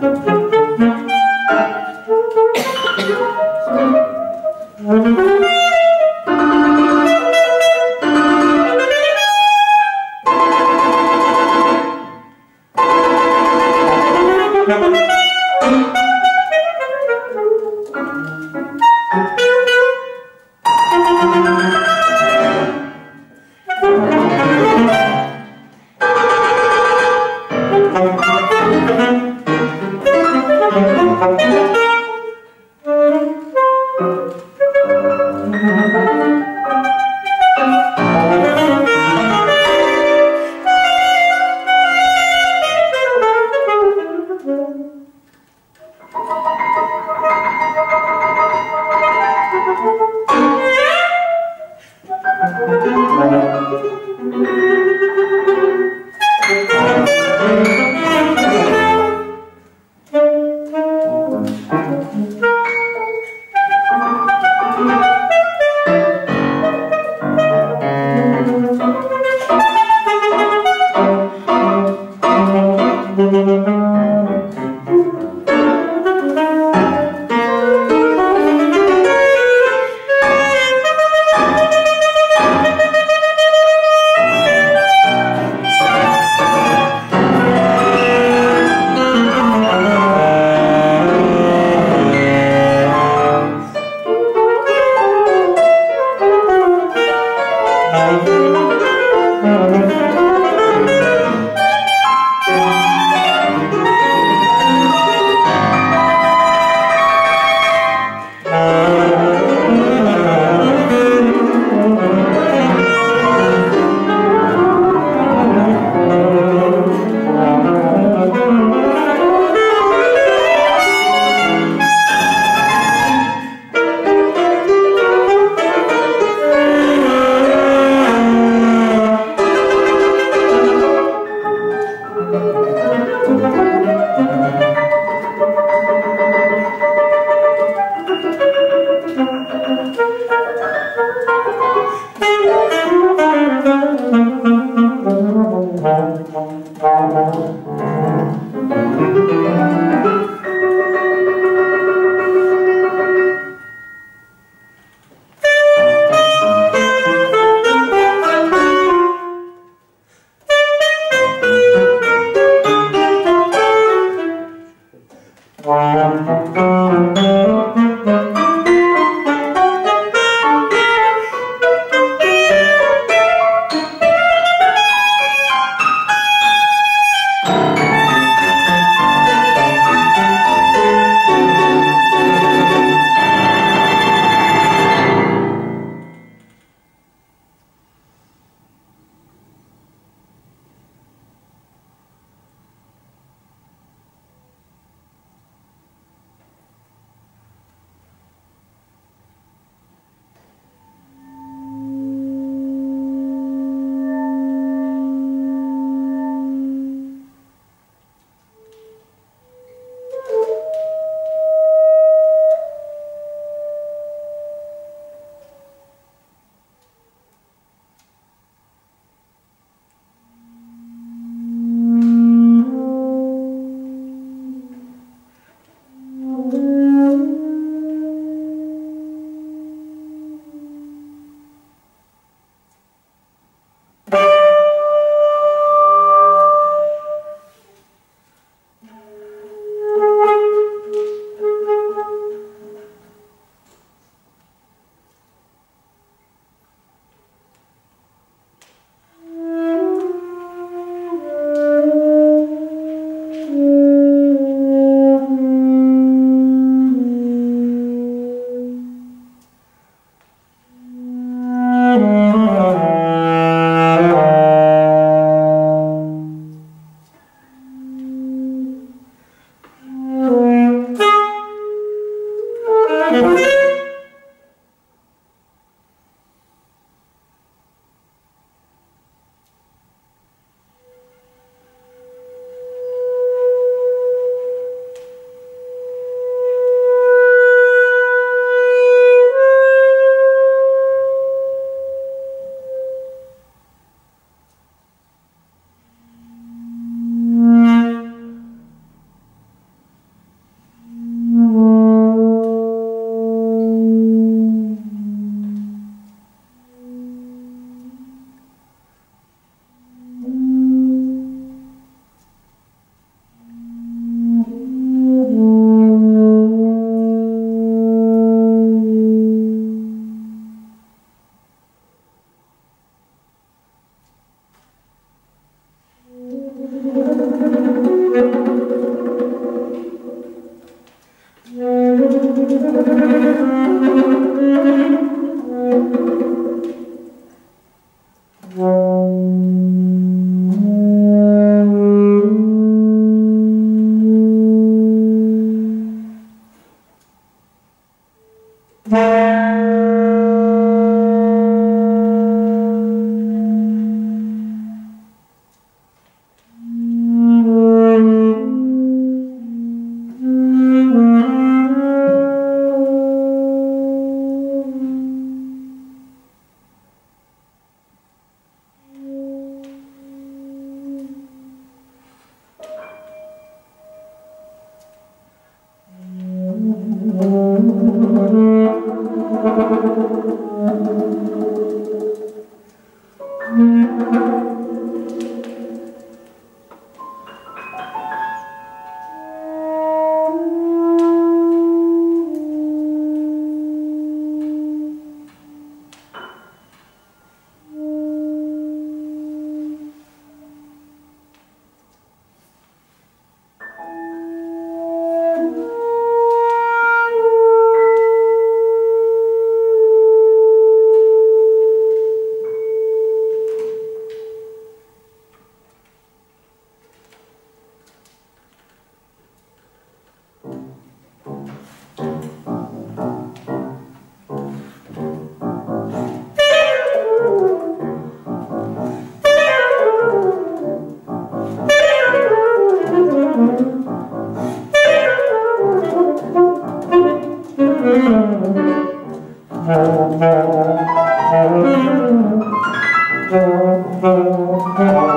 Thank Música Thank you.